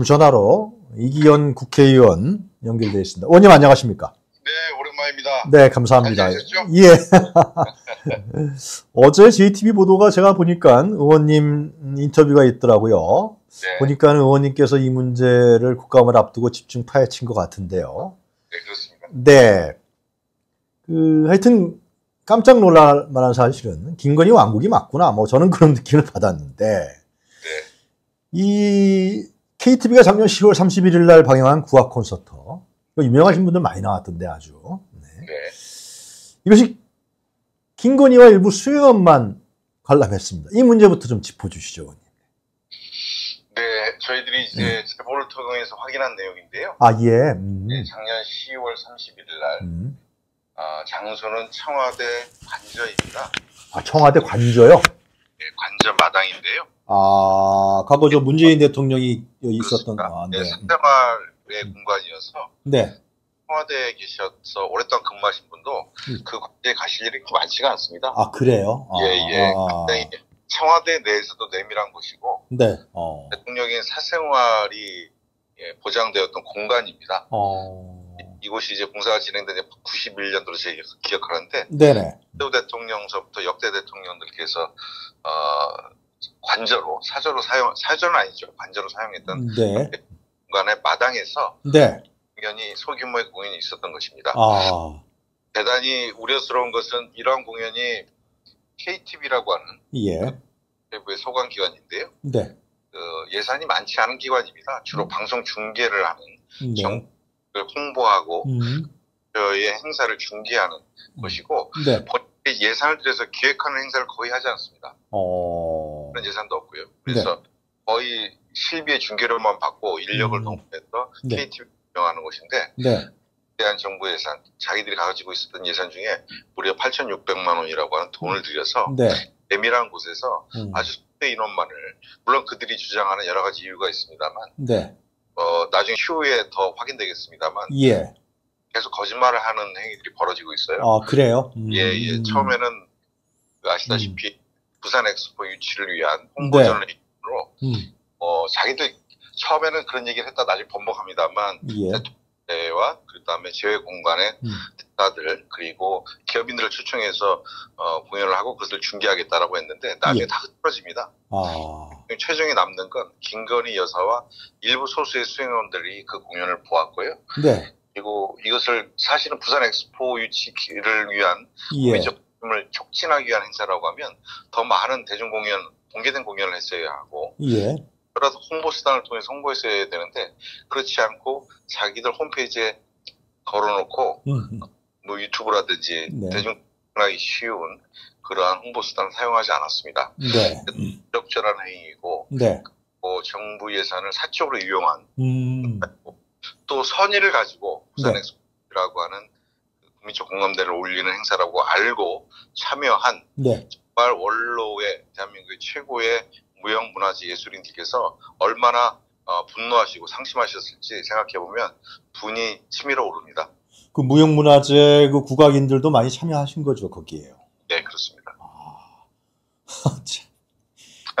지금 전화로 이기현 국회의원 연결되어 있습니다. 의원님 안녕하십니까? 네, 오랜만입니다. 네, 감사합니다. 예. 어제 JTB 보도가 제가 보니까 의원님 인터뷰가 있더라고요. 네, 보니까 의원님께서 이 문제를 국감을 앞두고 집중 파헤친 것 같은데요. 네, 그렇습니다. 네. 그, 하여튼, 깜짝 놀랄 만한 사실은, 김건희 왕국이 맞구나. 뭐, 저는 그런 느낌을 받았는데, 네, 이, KTV가 작년 10월 31일 날 방영한 구화 콘서트. 유명하신 분들 많이 나왔던데, 아주. 네. 네. 이것이, 김건희와 일부 수행원만 관람했습니다. 이 문제부터 좀 짚어주시죠, 의원님. 네, 저희들이 이제 제보를 통해서 확인한 내용인데요. 아, 예. 음. 네, 작년 10월 31일 날, 음. 아, 장소는 청와대 관저입니다. 아, 청와대 관저요? 네. 아, 과거 저 문재인 대통령이 있었던, 그렇습니다. 아, 네, 네. 사생활의 음. 공간이어서 네. 청와대에 계셔서 오랫동안 근무하신 분도 음. 그 관저에 가실 일이 많지가 않습니다. 아, 그래요? 아, 예, 예. 아, 청와대 내에서도 내밀한 곳이고, 네. 어. 대통령의 사생활이 예, 보장되었던 공간입니다. 어. 이곳이 이제 공사가 진행된 91년도로 제가 기억하는데 네네. 조 대통령서부터 역대 대통령들께서 어, 관저로 사저로 사용 사저는 아니죠 관저로 사용했던 네. 공간의 마당에서 네. 공연이 소규모의 공연이 있었던 것입니다. 아, 대단히 우려스러운 것은 이러한 공연이 KTV라고 하는 예. 정부의 소관 기관인데요. 네. 그 예산이 많지 않은 기관입니다. 주로 음. 방송 중계를 하는 네. 정- 그 홍보하고 음. 저의 행사를 중계하는 음. 것이고 네. 예산을 들여서 기획하는 행사를 거의 하지 않습니다. 어. 그런 예산도 없고요. 그래서 거의 실비의 중계료만 받고 인력을 음. 동원해서 네. KTV 운영하는 곳인데 네. 대한 정부 예산, 자기들이 가지고 있었던 예산 중에 무려 8,600만 원이라고 하는 돈을 들여서 네. 내밀한 곳에서 음. 아주 소대 인원만을 물론 그들이 주장하는 여러 가지 이유가 있습니다만 네. 어, 나중에 추후에 더 확인되겠습니다만 예. 계속 거짓말을 하는 행위들이 벌어지고 있어요. 아, 그래요? 음. 예, 예. 처음에는 그 아시다시피 부산 엑스포 유치를 위한 네. 홍보전을 으로 음. 어, 자기들 처음에는 그런 얘기를 했다 나중에 번복합니다만 예. 대와 그다음에 제외 공간의 음. 대사들 그리고 기업인들을 초청해서 어, 공연을 하고 그것을 중계하겠다라고 했는데 나중에 예. 다 흐트러집니다. 아. 최종에 남는 건 김건희 여사와 일부 소수의 수행원들이 그 공연을 보았고요. 네. 그리고 이것을 사실은 부산 엑스포 유치를 위한 예. 국민적 을 촉진하기 위한 행사라고 하면 더 많은 대중 공연, 공개된 공연을 했어야 하고 예. 그래서 홍보 수단을 통해서 홍보했어야 되는데 그렇지 않고 자기들 홈페이지에 걸어놓고 음. 뭐 유튜브라든지 네. 대중 하기 쉬운 그러한 홍보 수단을 사용하지 않았습니다. 네. 적절한 행위이고 네. 뭐 정부 예산을 사적으로 이용한 음. 또 선의를 가지고 부산 네. 하는 민적 공감대를 올리는 행사라고 알고 참여한 네. 정말 원로의 대한민국의 최고의 무형 문화재 예술인들께서 얼마나 어, 분노하시고 상심하셨을지 생각해 보면 분이 치밀어 오릅니다. 그 무형 문화재 그 국악인들도 많이 참여하신 거죠, 거기에요. 네 그렇습니다. 아, 참.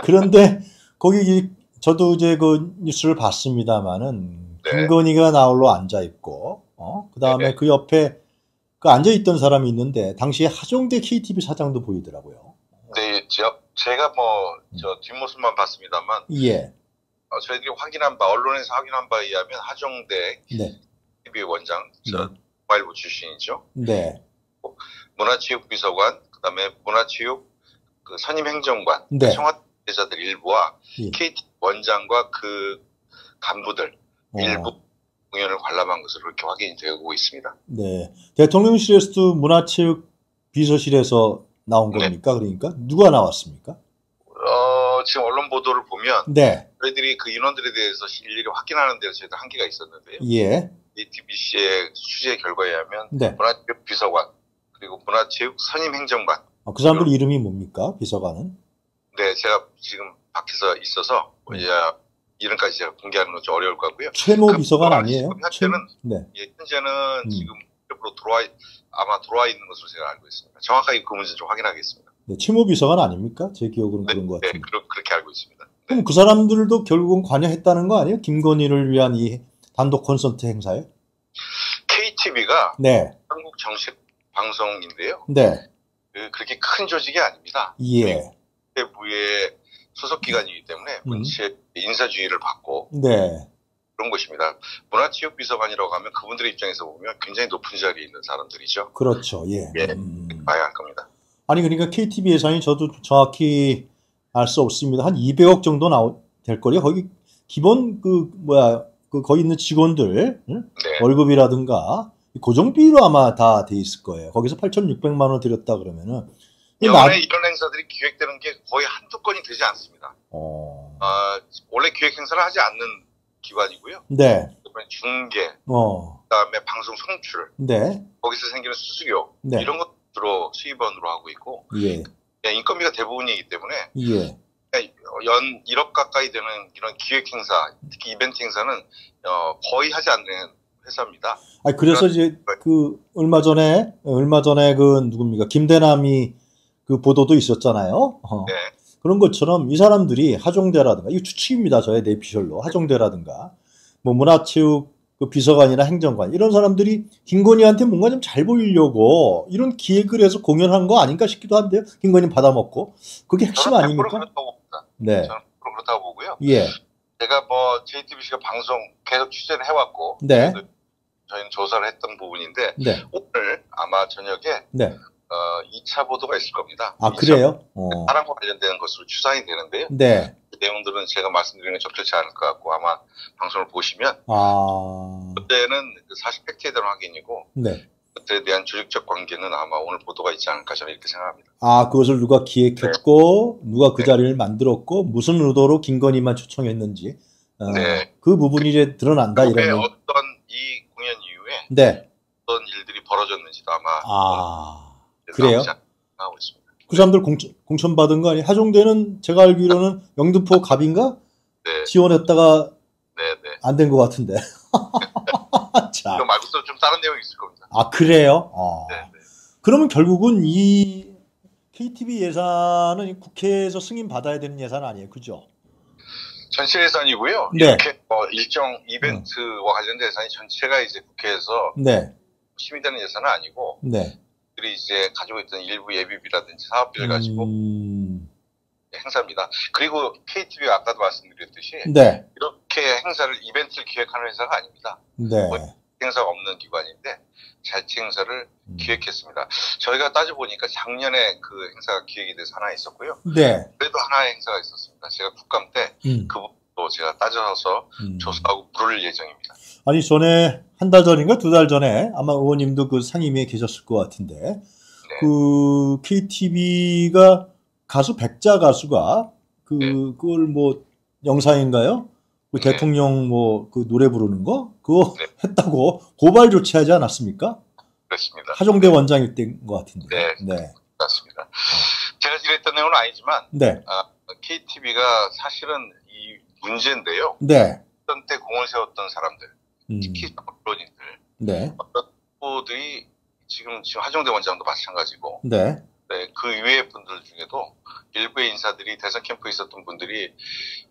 그런데 거기 이- 저도 이제 그 뉴스를 봤습니다만은 네. 김건희가 나홀로 앉아 있고, 어, 그 다음에 네네. 그 옆에 그 앉아 있던 사람이 있는데 당시에 하정대 KTV 사장도 보이더라고요. 네, 제가, 제가 뭐 저 뒷모습만 봤습니다만 예, 어, 저희들이 확인한 바 언론에서 확인한 바에 의하면 하정대 네, TV 원장 저 네. 모바일부 출신이죠. 네, 문화체육비서관 그다음에 문화체육 그 선임행정관 네. 청와대자들 일부와 예. KT 원장과 그 간부들 어, 일부 공연을 관람한 것으로 그렇게 확인이 되고 있습니다. 네. 대통령실에서도 문화체육 비서실에서 나온 네. 겁니까? 그러니까 누가 나왔습니까? 어, 지금 언론 보도를 보면 네, 저희들이 그 인원들에 대해서 일일이 확인하는 데서 저희들 한계가 있었는데요. 예, ATBC의 취재 결과에 의하면 네. 문화체육 비서관 그리고 문화체육 선임 행정관 어, 그 사람들 이름이 뭡니까? 비서관은? 네 제가 지금 밖에서 있어서 네. 이제 이름까지 제가 공개하는 건 좀 어려울 것 같고요. 최모 그- 비서관 아, 아니에요? 지금 현재는- 네. 예, 현재는 음. 지금 옆으로 들어와 있- 아마 들어와 있는 것으로 제가 알고 있습니다. 정확하게 그 문제 좀 확인하겠습니다. 네, 최모 비서관 아닙니까? 제 기억으로는 네, 그런 것 네, 같은데. 그러, 그렇게 알고 있습니다. 그럼 그 사람들도 결국은 관여했다는 거 아니에요? 김건희를 위한 이 단독 콘서트 행사에? KTV가 네, 한국 정식 방송인데요. 네, 그, 그렇게 큰 조직이 아닙니다. 예, 부의 소속 기관이기 때문에 음. 문치의 인사주의를 받고 네, 그런 것입니다. 문화체육비서관이라고 하면 그분들의 입장에서 보면 굉장히 높은 자리에 있는 사람들이죠. 그렇죠, 예. 예. 음. 봐야 할 겁니다. 아니 그러니까 KTV 예산이 저도 정확히 알 수 없습니다. 한 200억 정도 나올 될 거예요. 거기 기본 그 뭐야 그 거기 있는 직원들 응? 네. 월급이라든가 고정비로 아마 다 돼 있을 거예요. 거기서 8,600만 원 들였다 그러면은 연에 이런 행사들이 기획되는 게 거의 한두 건이 되지 않습니다. 어, 아, 원래 기획 행사를 하지 않는 기관이고요. 네, 그다음에 중계, 어, 그다음에 방송 송출, 네, 거기서 생기는 수수료 네, 이런 것으로 수입원으로 하고 있고 예, 예, 인건비가 대부분이기 때문에 예, 연 1억 가까이 되는 이런 기획 행사, 특히 이벤트 행사는 어, 거의 하지 않는 회사입니다. 아 그래서 이제 그 얼마 전에 얼마 전에 그 누굽니까? 김대남이 그 보도도 있었잖아요. 어. 네. 그런 것처럼 이 사람들이 하종대라든가 이거 추측입니다. 저의 내피셜로 하종대라든가 뭐 문화체육 그 비서관이나 행정관 이런 사람들이 김건희한테 뭔가 좀 잘 보이려고 이런 기획을 해서 공연한 거 아닌가 싶기도 한데요. 김건희 받아먹고 그게 핵심 저는 100% 아닙니까? 그렇다고 봅니다. 네, 저는 100% 그렇다고 보고요. 예, 제가 뭐 JTBC가 방송 계속 취재를 해왔고 네, 저희는 조사를 했던 부분인데 네, 오늘 아마 저녁에 네. 어, 2차 보도가 있을 겁니다. 아 2차 그래요? 어, 사랑과 관련되는 것으로 추상이 되는데요. 네, 그 내용들은 제가 말씀드리는 게 적절치 않을 것 같고 아마 방송을 보시면 아, 그때는 그 사실 팩트에 대한 확인이고 네. 그때에 대한 조직적 관계는 아마 오늘 보도가 있지 않을까 저는 이렇게 생각합니다. 아, 그것을 누가 기획했고, 누가 그 네. 자리를 만들었고, 무슨 의도로 김건희만 초청했는지, 어, 네. 그 부분이 이제 드러난다, 왜 이런. 어떤 이 공연 이후에 네. 어떤 일들이 벌어졌는지도 아마 아, 그래요? 하고 있습니다. 그 사람들 공천, 공천 받은 거 아니에요? 하종대는 제가 알기로는 영등포 갑인가? 네, 지원했다가 네, 네. 안된 것 같은데. 자. 이거 말고도 좀 다른 내용이 있을 겁니다. 아, 그래요? 어. 네, 네. 그러면 결국은 이 KTV 예산은 이 국회에서 승인 받아야 되는 예산 아니에요? 그죠? 전체 예산이고요. 네. 이렇게 뭐 일정 이벤트와 관련된 예산이 전체가 이제 국회에서 네. 심의되는 예산은 아니고 네. 그들이 이제 가지고 있던 일부 예비비라든지 사업비를 가지고 음, 행사입니다. 그리고 KTV가 아까도 말씀드렸듯이 네. 이렇게 행사를 이벤트를 기획하는 회사가 아닙니다. 네. 행사가 없는 기관인데 자체 행사를 음. 기획했습니다. 저희가 따져 보니까 작년에 그 행사가 기획이 돼서 하나 있었고요. 네. 그래도 하나의 행사가 있었습니다. 제가 국감 때 음, 도 제가 따져서 음. 조사하고 부를 예정입니다. 아니 전에 한 달 전인가 두 달 전에 아마 의원님도 그 상임위에 계셨을 것 같은데 네. 그 KTV가 가수 백자 가수가 그 네. 그걸 뭐 영상인가요? 그 네. 대통령 뭐 그 노래 부르는 거 그거 네. 했다고 고발 조치하지 않았습니까? 그렇습니다. 하정대 원장일 때인 것 같은데. 네. 네. 맞습니다. 제가 지냈던 내용은 아니지만 네. KTV가 사실은 이 문제인데요. 네. 어떤 때 공을 세웠던 사람들, 음, 특히 언론인들, 네. 어떤 후보들이 지금 지금 하정대 원장도 마찬가지고 네. 네, 그 이외의 분들 중에도 일부의 인사들이 대선 캠프에 있었던 분들이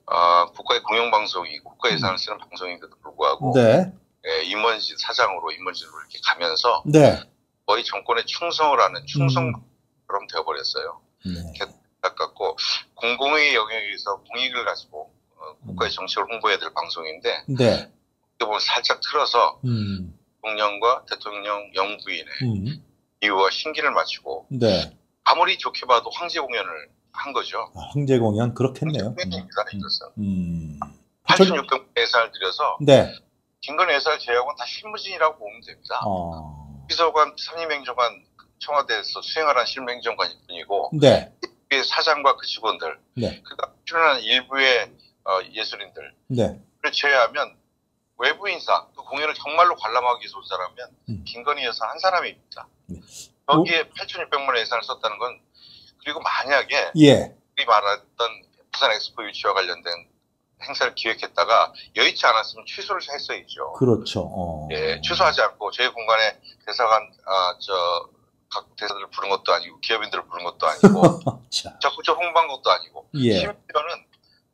어, 국가의 공영방송이고 국가 예산을 쓰는 방송인데도 불구하고 네. 예, 임원진 사장으로 임원진으로 이렇게 가면서 네. 거의 정권에 충성을 하는 충성처럼 되어버렸어요. 네. 가깝고 공공의 영역에서 공익을 가지고 어, 국가의 정책을 홍보해야 될 방송인데 네. 보면 살짝 틀어서 음. 대통령과 대통령 영부인의 음. 이유와 신기를 맞추고 네. 아무리 좋게 봐도 황제 공연을 한 거죠. 아, 황제 공연 그렇겠네요. 공연입니다. 이것은. 음. 86억 예산을 들여서 네. 김건희 예산을 제외하고는 다 실무진이라고 보면 됩니다. 어. 비서관, 선임행정관 청와대에서 수행을 한 실무행정관일 뿐이고 네. 그 사장과 그 직원들, 네. 그다음 출연한 일부의 어, 예술인들 네. 를 제외하면 외부 인사, 그 공연을 정말로 관람하기 위해서 온 사람은 음. 김건희 여사 한 사람입니다. 네. 거기에 8,600만 원 예산을 썼다는 건 그리고 만약에 예. 우리 말했던 부산 엑스포 유치와 관련된 행사를 기획했다가 여의치 않았으면 취소를 했어야죠. 그렇죠. 어. 예, 취소하지 않고 저희 공간에 대사관 아저 각 대사들을 부른 것도 아니고 기업인들을 부른 것도 아니고 자. 적극적 홍보한 것도 아니고 예. 심지어는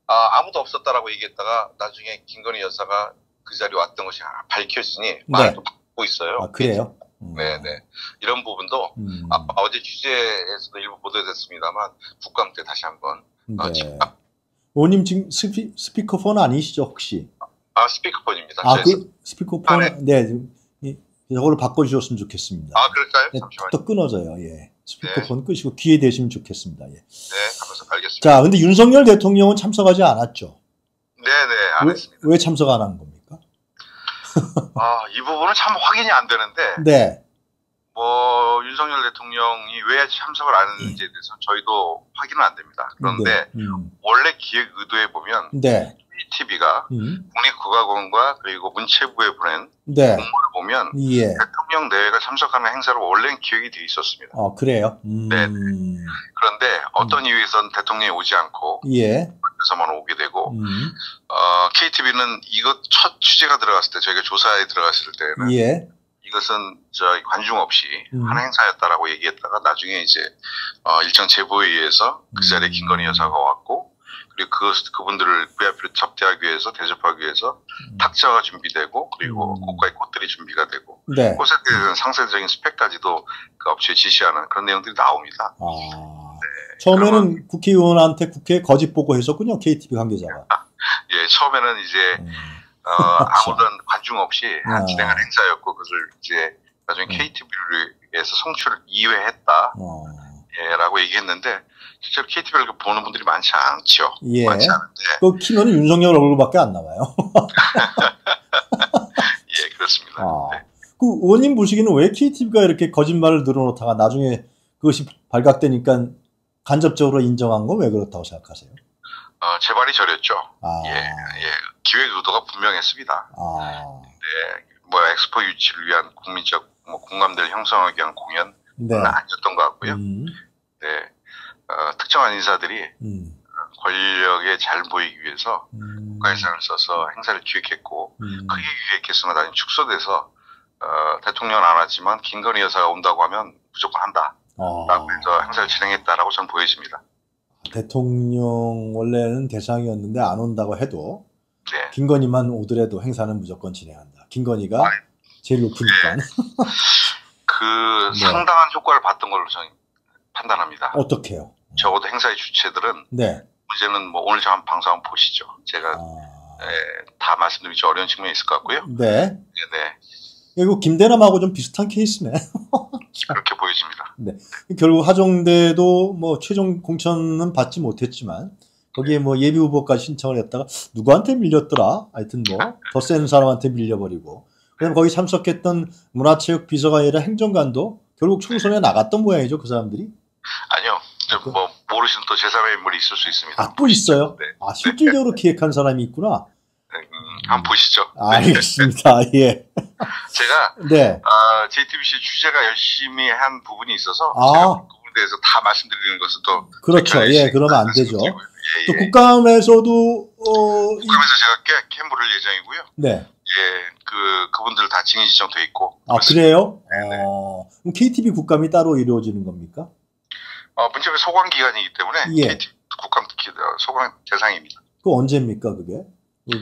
아, 아무도 없었다라고 얘기했다가 나중에 김건희 여사가 그 자리에 왔던 것이 밝혀지니 말도 바꾸고 있어요. 아, 그래요? 음. 네네. 이런 부분도 음. 아, 어제 취재에서도 일부 보도됐습니다만 국감 때 다시 한번 아, 네. 지금- 의원님 지금 스피, 스피커폰 아니시죠, 혹시? 아 스피커폰입니다. 아, 그 스피커폰, 아, 네. 이- 저거를 바꿔주셨으면 좋겠습니다. 아 그럴까요? 네, 잠시만요. 또 끊어져요, 예. 스피커폰 끄시고 귀에 대시면 좋겠습니다, 예. 네, 하면서 알겠습니다. 자, 근데 윤석열 대통령은 참석하지 않았죠? 네 네, 안 왜, 했습니다. 왜 참석 안 한 겁니까? 아, 이 부분은 참 확인이 안 되는데, 네. 뭐, 윤석열 대통령이 왜 참석을 안 했는지에 대해서 저희도 확인은 안 됩니다. 그런데, 네. 음. 원래 기획 의도에 보면, 네. TV가 음. 국립국가공과 그리고 문체부에 보낸 네. 공문을 보면, 예. 대통령 내외가 참석하는 행사로 원래는 기획이 되어 있었습니다. 어, 그래요? 음. 네. 그런데 어떤 이유에선 대통령이 오지 않고, 예. 그래서만 오게 되고, 음. 어, KTV는 이것 첫 취재가 들어갔을 때, 저희가 조사에 들어갔을 때는, 예. 이것은 저 관중 없이 음. 하는 행사였다라고 얘기했다가 나중에 이제 어, 일정 제보에 의해서 그 자리에 음. 김건희 여사가 왔고 그리고 그 그분들을 VIP로 접대하기 위해서 대접하기 위해서 음. 탁자가 준비되고 그리고 음. 고가의 꽃들이 준비가 되고 네. 꽃에 대한 상세적인 스펙까지도 그 업체에 지시하는 그런 내용들이 나옵니다. 아. 처음에는 그러면- 국회의원한테 국회 거짓 보고했었군요, KTV 관계자가. 예, 처음에는 이제 음. 어, 아무런 관중 없이 아. 진행한 행사였고 그것을 이제 나중에 음. KTV에서 송출을 2회 어. 했다 라고 얘기했는데 실제로 KTV를 보는 분들이 많지 않죠. 예. 많지 않은데 그 키면은 윤석열 얼굴밖에 안 나와요. 예 그렇습니다. 아. 네. 그 의원님 보시기에는 왜 KTV가 이렇게 거짓말을 늘어놓다가 나중에 그것이 발각되니까 간접적으로 인정한 건 왜 그렇다고 생각하세요? 어, 재발이 저렸죠. 아. 예, 예. 기획 의도가 분명했습니다. 아. 네, 뭐 엑스포 유치를 위한 국민적 뭐 공감대를 형성하기 위한 공연은 네. 아니었던 것 같고요. 음. 네, 어, 특정한 인사들이 음. 권력에 잘 보이기 위해서 음. 국가 예산을 써서 행사를 기획했고 음. 크게 기획했으나 나중에 축소돼서 어, 대통령은 안 왔지만 김건희 여사가 온다고 하면 무조건 한다. 아. 라고 해서 행사를 진행했다라고 저는 보여집니다. 대통령 원래는 대상이었는데 안 온다고 해도 네. 김건희만 오더라도 행사는 무조건 진행한다. 김건희가 제일 높으니까. 그 네. 상당한 효과를 봤던 걸로 저는 판단합니다. 어떻게요? 적어도 행사의 주체들은 네. 문제는 뭐 오늘 저 방송 한번 보시죠. 제가 아. 예, 다 말씀드리기 좀 어려운 측면이 있을 것 같고요. 네. 네, 네. 이거 김대남하고 좀 비슷한 케이스네. 그렇게 보여집니다. 결국 하정대도 뭐 최종 공천은 받지 못했지만 거기에 뭐 예비 후보까지 신청을 했다가 누구한테 밀렸더라. 하여튼 뭐 더 센 사람한테 밀려버리고. 그다음 거기 참석했던 문화체육 비서가 아니라 행정관도 결국 총선에 나갔던 모양이죠. 그 사람들이. 아니요, 저뭐 모르시는 또 제3의 인물이 있을 수 있습니다. 아, 또 있어요? 네. 아, 실질적으로 기획한 사람이 있구나. 음, 한번 보시죠. 알겠습니다. 예. 제가 네. 아, JTBC 취재가 열심히 한 부분이 있어서 아. 제가 그 부분에 대해서 다 말씀드리는 것은 또 그렇죠. 예, 그러면 안 되죠. 말씀드리고요. 예, 또 예. 국감에서도, 어, 이- 국감에서 제가 꽤 캠프를 예정이고요. 네. 예, 그 그분들 다 증인 지정돼 있고. 아, 그래요? 어, 그럼 KTV 국감이 따로 이루어지는 겁니까? 어, 문체부 소관 기관이기 때문에 예. KT 국감 기- 어, 소관 대상입니다. 그 언제입니까, 그게?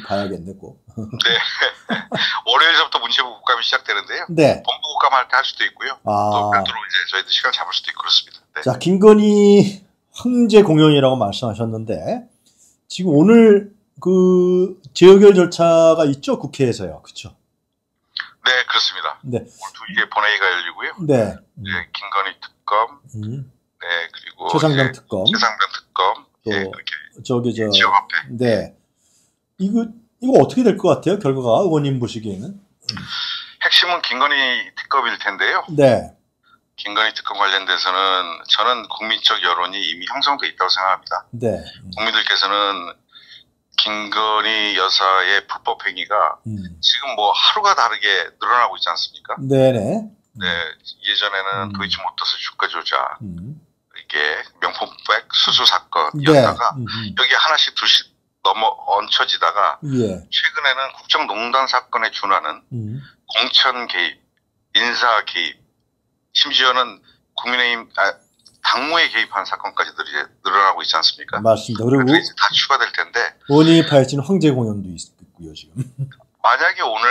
봐야겠네, 꼭. 월요일서부터 문체부 국감이 시작되는데요. 네. 본부 국감 할 때 할 수도 있고요. 또 아, 별도로 이제 저희도 시간 잡을 수도 있고 그렇습니다. 네. 자, 김건희 황제 공연이라고 말씀하셨는데, 지금 오늘 그 재의결 절차가 있죠, 국회에서요. 그쵸? 네, 그렇습니다. 네. 오늘 두 개의 본회의가 열리고요. 네. 음, 네, 김건희 특검, 음, 네, 그리고 최상병 특검, 최상병 특검, 또 예, 그렇게 저기 저, 지역 앞에. 네. 이거, 이거 어떻게 될 것 같아요, 결과가? 의원님 보시기에는? 핵심은 김건희 특검일 텐데요. 네. 김건희 특검 관련돼서는 저는 국민적 여론이 이미 형성돼 있다고 생각합니다. 네. 국민들께서는 김건희 여사의 불법 행위가 음. 지금 뭐 하루가 다르게 늘어나고 있지 않습니까? 네네. 네, 예전에는 음. 도이치모터스 주가 조작, 음. 이게 명품백 수수 네. 사건이었다가 음, 음. 여기 하나씩 둘씩 넘어 얹혀지다가 예. 최근에는 국정농단 사건에 준하는 음. 공천 개입, 인사 개입, 심지어는 국민의힘 아, 당무에 개입한 사건까지들이 이제 늘어나고 있지 않습니까? 맞습니다. 그리고 다 추가될 텐데 의원이 파헤친 황제 공연도 있고요 지금. 만약에 오늘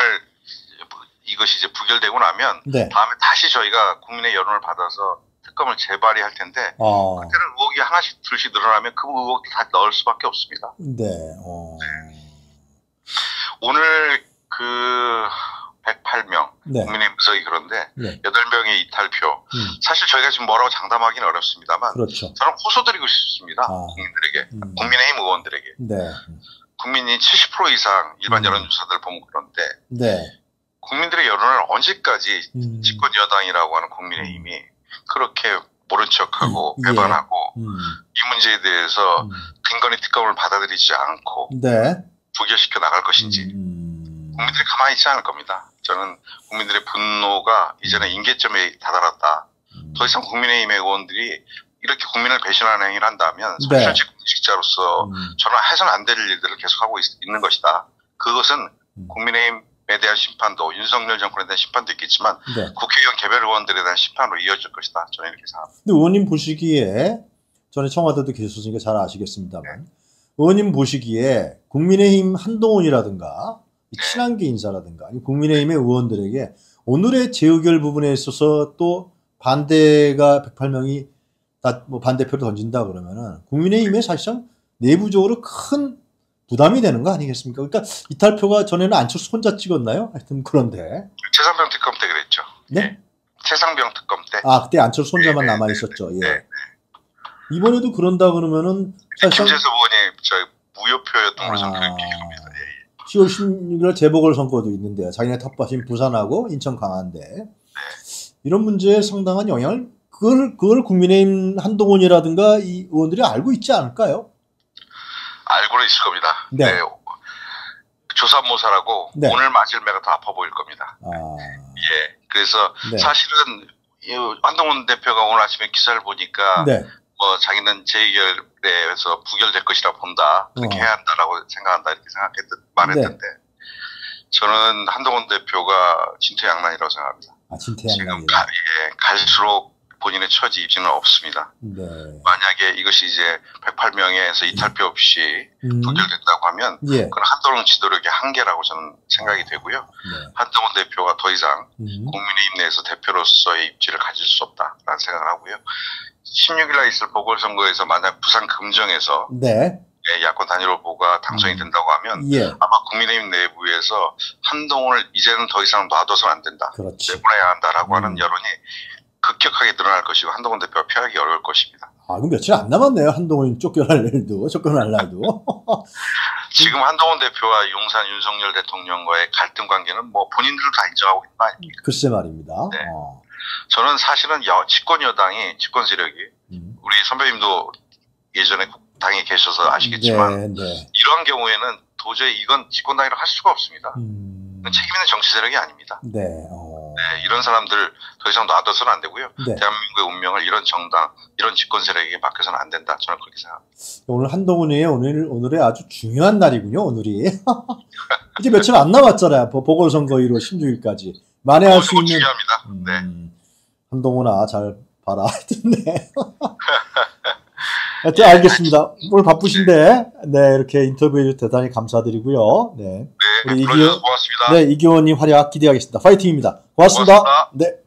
이것이 이제 부결되고 나면 네. 다음에 다시 저희가 국민의 여론을 받아서 특검을 재발의할 텐데 아, 그때는 의혹이 하나씩 둘씩 늘어나면 그 의혹도 다 넣을 수밖에 없습니다. 네. 어, 오늘 그 108명 네. 국민의힘 구석이 그런데 네. 8명의 이탈표 음, 사실 저희가 지금 뭐라고 장담하기는 어렵습니다만 그렇죠. 저는 호소드리고 싶습니다. 아. 국민들에게 음, 국민의힘 의원들에게 네. 국민이 70% 이상 일반 음. 여론조사들 보면 그런데 네. 국민들의 여론을 언제까지 음, 집권 여당이라고 하는 국민의힘이 그렇게 모른 척하고 음, 예. 배반하고 음, 이 문제에 대해서 음, 근거리 특검을 받아들이지 않고 네. 부결시켜 나갈 것인지 음, 국민들이 가만히 있지 않을 겁니다. 저는 국민들의 분노가 이제는 임계점에 다다랐다. 음, 더 이상 국민의힘의 의원들이 이렇게 국민을 배신하는 행위를 한다면 네. 사실직 공직자로서 음, 저는 해서는 안될 일들을 계속하고 있, 는 것이다. 그것은 음. 국민의힘에 대한 심판도 윤석열 정권에 대한 심판도 있겠지만 네. 국회의원 개별 의원들에 대한 심판으로 이어질 것이다. 저는 이렇게 생각합니다. 근데 의원님 보시기에 전에 청와대도 계셨으니까 잘 아시겠습니다만 의원님 보시기에 국민의힘 한동훈이라든가 이 네. 친한계 인사라든가 아니 국민의힘의 의원들에게 오늘의 재의결 부분에 있어서 또 반대가 108명이 다 뭐 반대표를 던진다 그러면은 국민의힘에 사실상 내부적으로 큰 부담이 되는 거 아니겠습니까? 그러니까 이탈표가 전에는 안철수 혼자 찍었나요? 하여튼 그런데 최상병 특검 때 그랬죠. 네? 최상병 특검 때. 아 그때 안철수 혼자만 네, 네, 남아 네, 있었죠. 네, 예. 네. 이번에도 그런다 그러면은 사실상 김재수 의원이 저 무효표였던 걸로 아. 기억합니다. 예. 10월 16일 재보궐 선거도 있는데요. 자기네 텃밭인 부산하고 인천 강한데 이런 문제에 상당한 영향을 그걸 그걸 국민의힘 한동훈이라든가 이 의원들이 알고 있지 않을까요? 알고는 있을 겁니다. 네. 조사모사라고 네. 오늘 맞을 매가 더 아파 보일 겁니다. 아, 예. 그래서 네. 사실은 이 한동훈 대표가 오늘 아침에 기사를 보니까 네, 뭐 자기는 재의결에서 부결될 것이라 본다. 그렇게 어. 해야 한다라고 생각한다 이렇게 생각했던 말했던데 저는 한동훈 대표가 진퇴양난이라고 생각합니다. 아 지금 진태양난이. 가, 예, 갈수록 본인의 처지 입지는 없습니다. 네, 만약에 이것이 이제 108명에서 이탈표 없이 음, 부결된다고 하면 예, 그건 한동훈 지도력의 한계라고 저는 생각이 되고요. 네, 한동훈 대표가 더 이상 음, 국민의힘 내에서 대표로서의 입지를 가질 수 없다라는 생각을 하고요. 16일 날 있을 보궐선거에서 만약 부산 금정에서 네, 예, 야권 단일 후보가 당선이 음. 된다고 하면 예, 아마 국민의힘 내부에서 한동훈을 이제는 더 이상 놔둬서는 안 된다. 그렇지. 내보내야 한다라고 음. 하는 여론이 급격하게 늘어날 것이고 한동훈 대표가 피하기 어려울 것입니다. 아, 그럼 며칠 안 남았네요. 한동훈이 쫓겨날 일도, 쫓겨날 날도. 지금 한동훈 대표와 용산 윤석열 대통령과의 갈등 관계는 뭐 본인들도 다 인정하고 있는 거 아닙니까? 글쎄 말입니다. 네. 어, 저는 사실은 여, 집권 여당이 집권 세력이 음. 우리 선배님도 예전에 당에 계셔서 아시겠지만 네, 네. 이러한 경우에는 도저히 이건 집권당이라 할 수가 없습니다. 음, 책임 있는 정치 세력이 아닙니다. 네, 어, 네, 이런 사람들 더 이상 놔둬서는 안 되고요. 네. 대한민국의 운명을 이런 정당, 이런 집권 세력에게 맡겨서는 안 된다. 저는 그렇게 생각합니다. 오늘 한동훈의 오늘 오늘의 아주 중요한 날이군요. 오늘이 이제 며칠 안 남았잖아요. 보- 보궐선거 1월 16일까지 만회할 수 그거 있는 중요합니다. 네. 음, 한동훈아 잘 봐라. 하여튼 네. 하여튼 알겠습니다. 오늘 바쁘신데 네 이렇게 인터뷰해 주셔서 대단히 감사드리고요. 네, 네, 우리 이기호- 고맙습니다. 네 이기호님 활약 기대하겠습니다. 파이팅입니다. 고맙습니다. 고맙습니다. 네.